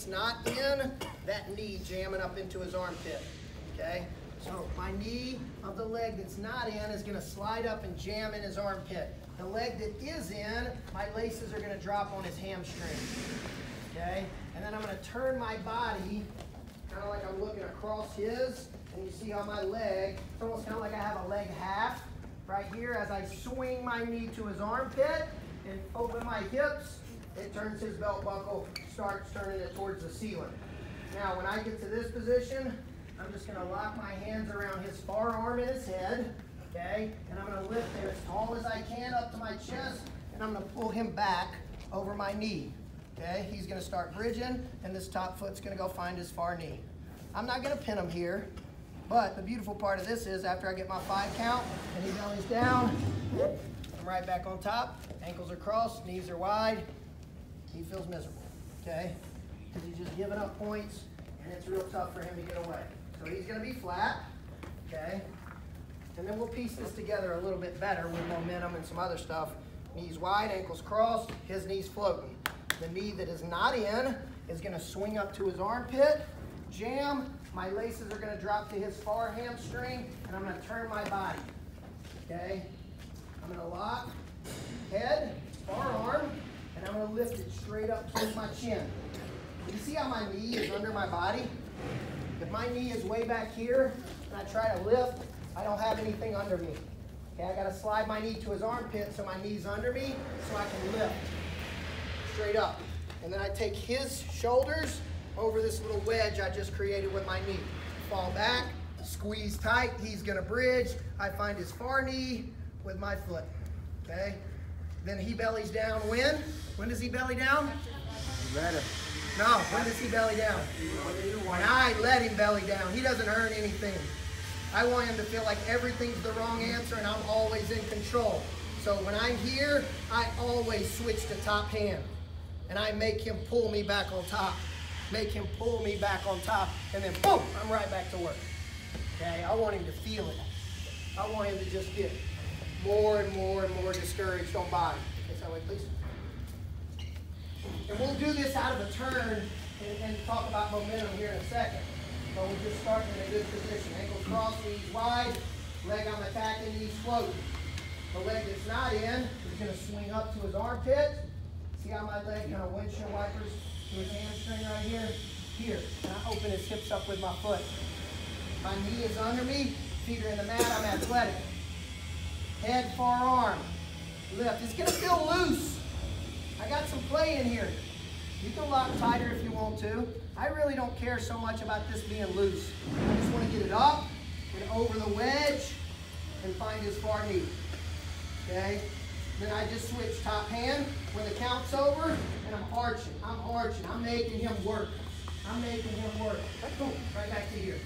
It's not in, that knee jamming up into his armpit, okay? So my knee of the leg that's not in is gonna slide up and jam in his armpit. The leg that is in, my laces are gonna drop on his hamstring, okay? And then I'm gonna turn my body, kind of like I'm looking across his, and you see how my leg, it's almost kind of like I have a leg half right here as I swing my knee to his armpit and open my hips, it turns his belt buckle, starts turning it towards the ceiling. Now, when I get to this position, I'm just gonna lock my hands around his far arm and his head, okay? And I'm gonna lift him as tall as I can up to my chest, and I'm gonna pull him back over my knee, okay? He's gonna start bridging, and this top foot's gonna go find his far knee. I'm not gonna pin him here, but the beautiful part of this is after I get my five count, and he bellies down, I'm right back on top, ankles are crossed, knees are wide, he feels miserable, okay? Because he's just giving up points, and it's real tough for him to get away. So he's gonna be flat, okay? And then we'll piece this together a little bit better with momentum and some other stuff. Knees wide, ankles crossed, his knees floating. The knee that is not in is gonna swing up to his armpit, jam, my laces are gonna drop to his far hamstring, and I'm gonna turn my body, okay? I'm gonna lock, head, far arm, and I'm lift it straight up towards my chin. You see how my knee is under my body? If my knee is way back here and I try to lift, I don't have anything under me. Okay, I gotta slide my knee to his armpit so my knee's under me so I can lift straight up. And then I take his shoulders over this little wedge I just created with my knee. Fall back, squeeze tight, he's gonna bridge. I find his far knee with my foot, okay? Then he bellies down when? When does he belly down? Better. No, when does he belly down? When I let him belly down. He doesn't earn anything. I want him to feel like everything's the wrong answer and I'm always in control. So when I'm here, I always switch to top hand. And I make him pull me back on top. Make him pull me back on top. And then boom, I'm right back to work. Okay, I want him to feel it. I want him to just get more and more and more discouraged on body. Okay, so wait, please. And we'll do this out of a turn and, and talk about momentum here in a second. But we're just starting in a good position. Ankles crossed, knees wide, leg I'm attacking, knees floating. The leg that's not in is going to swing up to his armpit. See how my leg kind of windshield wipers to his hamstring right here? Here. And I open his hips up with my foot. My knee is under me, feet are in the mat, I'm athletic. Head, far arm, lift. It's gonna feel loose. I got some play in here. You can lock tighter if you want to. I really don't care so much about this being loose. I just want to get it up and over the wedge and find his far knee. Okay? Then I just switch top hand when the count's over and I'm arching. I'm arching. I'm making him work. I'm making him work. Boom, right back to here.